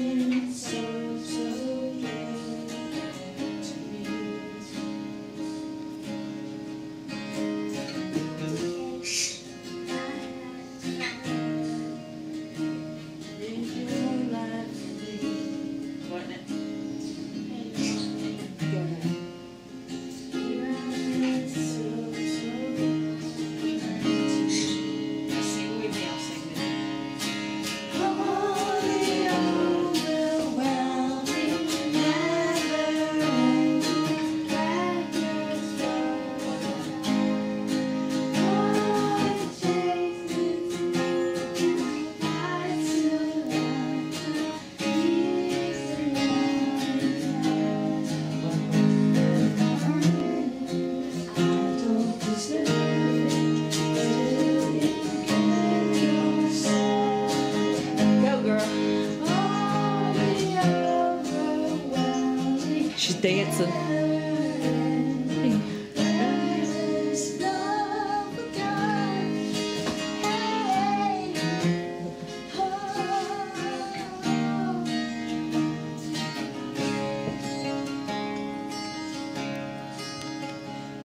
So She's dancing.